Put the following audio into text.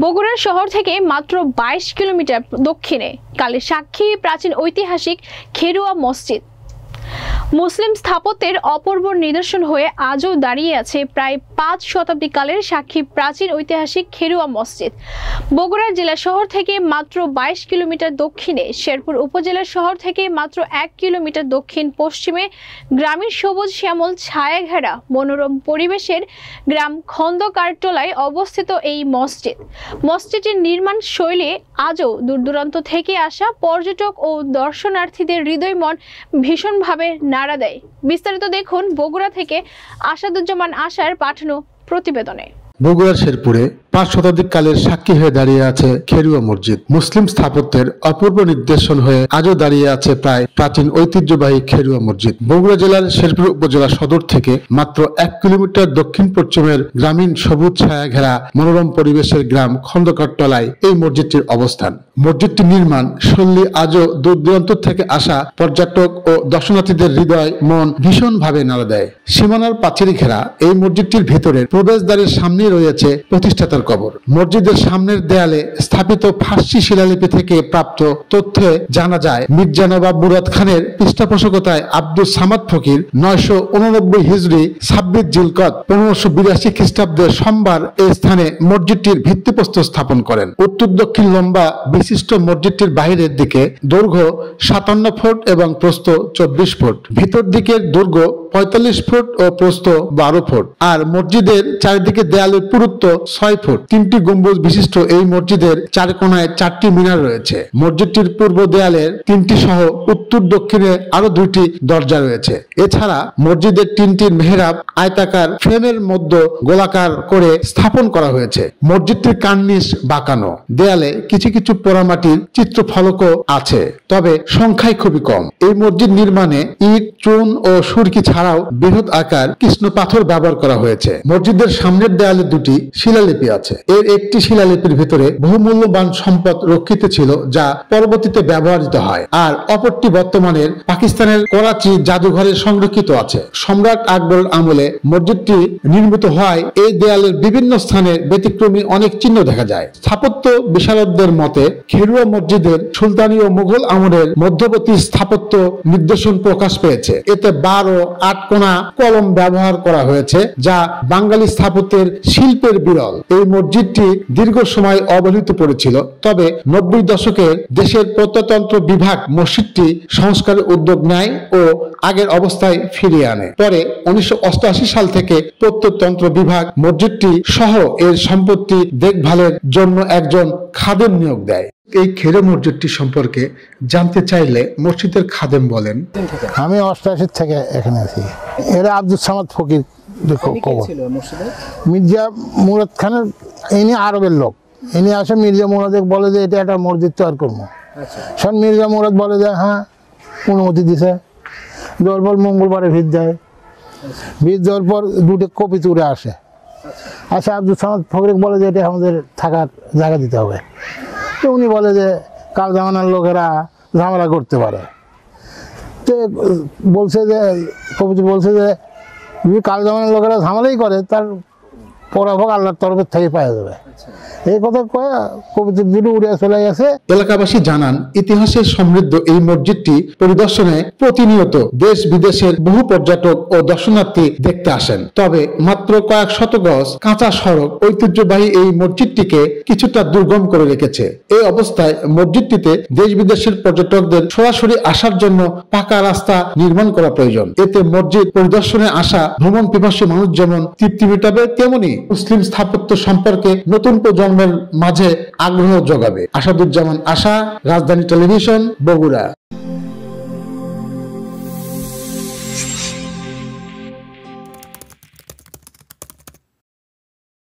বগুড়া শহর থেকে মাত্র বাইশ কিলোমিটার দক্ষিণে কালের সাক্ষী প্রাচীন ঐতিহাসিক খেরুয়া মসজিদ। মুসলিম স্থাপত্যের অপূর্ব নিদর্শন হয়ে আজও দাঁড়িয়ে আছে প্রায় পাঁচ শতাব্দীকালের সাক্ষী প্রাচীন ঐতিহাসিক খেরুয়া মসজিদ। বগুড়া জেলা শহর থেকে মাত্র বাইশ কিলোমিটার দক্ষিণে, শেরপুর উপজেলা শহর থেকে মাত্র এক কিলোমিটার দক্ষিণ পশ্চিমে গ্রামীণ সবুজ শ্যামল ছায়া ঘেরা মনোরম পরিবেশের গ্রাম খন্দকারটোলায় অবস্থিত এই মসজিদ। মসজিদটির নির্মাণ শৈলী আজও দূরদূরান্ত থেকে আসা পর্যটক ও দর্শনার্থীদের হৃদয় মন ভীষণভাবে নাড়া দেয়। বিস্তারিত দেখুন বগুড়া থেকে আসাদুজ্জামান আশার পাঠানো প্রতিবেদনে। বগুড়ার শেরপুরে পাঁচ শতাধিক কালের সাক্ষী হয়ে দাঁড়িয়ে আছে খেরুয়া মসজিদ। মুসলিম স্থাপত্যের অপূর্ব নির্দেশন হয়ে আজও দাঁড়িয়ে আছে প্রায় প্রাচীন ঐতিহ্যবাহী খেরুয়া মসজিদ। বগুড়া জেলার শেরপুর উপজেলা সদর থেকে মাত্র এক কিলোমিটার দক্ষিণ পশ্চিমের গ্রামীণ সবুজ ছায়া ঘেরা মনোরম পরিবেশের গ্রাম খন্দকারতলায় এই মসজিদটির অবস্থান। মসজিদটি নির্মাণ শৈলী আজও দূর দূরান্ত থেকে আসা পর্যটক ও দর্শনার্থীদের হৃদয়, মন ভীষণভাবে নাড়া দেয়। সীমানার পাঁচিরি ঘেরা এই মসজিদটির ভেতরে প্রবেশদ্বারের সামনে রয়েছে প্রতিষ্ঠাতার কবর। মসজিদের সামনের দেয়ালে স্থাপিত ফার্সি শিলালিপি থেকে প্রাপ্ত তথ্যে জানা যায়, মির্জা নবাব মুরাদ খানের পৃষ্ঠপোষকতায় আব্দুল সামাদ ফকির নয়শো উননব্বই হিজড়ি ছাব্বিশ জিলকত, পনেরোশো বিরাশি খ্রিস্টাব্দের সোমবার এই স্থানে মসজিদটির ভিত্তিপ্রস্তর স্থাপন করেন। উত্তর দক্ষিণ লম্বা বিশিষ্ট মসজিদটির বাহিরের দিকে দৈর্ঘ্য সাতান্ন ফুট এবং প্রস্থ চব্বিশ ফুট। ভিতর দিকের দৈর্ঘ্য পঁয়তাল্লিশ ফুট ও প্রস্থ বারো ফুট। আর মসজিদের চারিদিকে দেয়ালের পুরুত্ব ছয় ফুট। তিনটি গম্বুজ বিশিষ্ট এই মসজিদের চার কোনায় চারটি মিনার রয়েছে। মসজিদটির পূর্ব দেয়ালের তিনটি সহ উত্তর দক্ষিণে আরও দুইটি দরজা রয়েছে। এছাড়া মসজিদের তিনটি মেহরাব আয়তাকার ফ্রেমের মধ্যে গোলাকার করে স্থাপন করা হয়েছে। মসজিদটির কার্নিশ বাঁকানো। দেয়ালে কিছু কিছু পোড়ামাটির চিত্র চিত্রফলকও আছে, তবে সংখ্যায় খুবই কম। এই মসজিদ নির্মাণে ইট, চুন ও সুরকি ছাড়াও বৃহৎ আকার কৃষ্ণ পাথর ব্যবহার করা হয়েছে। মসজিদের সামনের দেয়ালে দুটি শিলালিপি আছে। এর একটি শিলালিপির ভিতরে বহুমূল্যবান সম্পদ রক্ষিত ছিল, যা পরবর্তীতে ব্যবহৃত হয়। আর অপরটি বর্তমানের পাকিস্তানের করাচি জাদুঘরে সংরক্ষিত আছে। সম্রাট আকবরের আমলে মসজিদটি নির্মিত হওয়ায় এই দেয়ালের বিভিন্ন স্থানে ব্যতিক্রমী অনেক চিহ্ন দেখা যায়। স্থাপত্য বিশারদদের মতে, খেরুয়া মসজিদের সুলতানি ও মুঘল আমলের মধ্যবর্তী স্থাপত্য নির্দেশন প্রকাশ পেয়েছে। এতে বারো আট কোনা কলম ব্যবহার করা হয়েছে, যা বাঙালি স্থাপত্যের শিল্পের বিরল। এই মসজিদটি দীর্ঘ সময় অবহেলিত পড়েছিল, তবে নব্বই দশকের দেশের প্রত্নতন্ত্র বিভাগ মসজিদটি সংস্কারের উদ্যোগ নেয় ও আগের অবস্থায় ফিরিয়ে আনে। পরে উনিশশো অষ্টআশি সাল থেকে প্রত্নতন্ত্র বিভাগ মসজিদটি সহ এর সম্পত্তি দেখভালের জন্য একজন খাদেম নিয়োগ দেয়। এই খেরে মসজিদটি সম্পর্কে জানতে চাইলে মসজিদের খাদেম বলেন। আমি অষ্টাশি থেকে এখানে আছি। এরা আব্দুল সামাদ ফকির মির্জা মুরাদ খানের ইনি আরবের লোক। ইনি আসে মির্জা মুরাদ বলে যে এটা একটা মসজিদ তৈরি করব। সব মির্জা মুরাদ বলে যে হ্যাঁ অনুমতি দিছে? দেওয়ার পর মঙ্গলবারে ভিত দেয় ভিত দেওয়ার পর দুটো কপি তুলে আসে। আসে আব্দুল সামাদ ফকির বলে যে এটা আমাদের থাকার জায়গা দিতে হবে। তো উনি বলে যে, কাল জামানার লোকেরা ঝামেলা করতে পারে। তো বলছে যে কবিতা বলছে যে, যদি কাল জামানার লোকেরা ঝামেলাই করে, তার পরাভোগ আল্লাহর তরফের থেকে পাওয়া যাবে। এই কথা কয়ে কবিতার দুটো উড়ে চলে গেছে এলাকাবাসী জানান ইতিহাসে সমৃদ্ধ এই মসজিদটি পরিদর্শনে প্রতিনিয়ত দেশ বিদেশের বহু পর্যটক ও দর্শনার্থী দেখতে আসেন। তবে মাত্র কয়েক শত গজ কাঁচা সড়ক ঐতিহ্যবাহী এই মসজিদটিকে কিছুটা দুর্গম করে রেখেছে। এই অবস্থায় মসজিদটিতে দেশ বিদেশের পর্যটকদের সরাসরি আসার জন্য পাকা রাস্তা নির্মাণ করা প্রয়োজন। এতে মসজিদ পরিদর্শনে আসা ভ্রমণ পিপাসী মানুষ যেমন তৃপ্তি মেটাবে তেমনি মুসলিম স্থাপত্য সম্পর্কে নতুন প্রজন্মের মাঝে আগ্রহ জোগাবে। আসাদুজ্জামান আশা রাজধানী টেলিভিশন বগুড়া।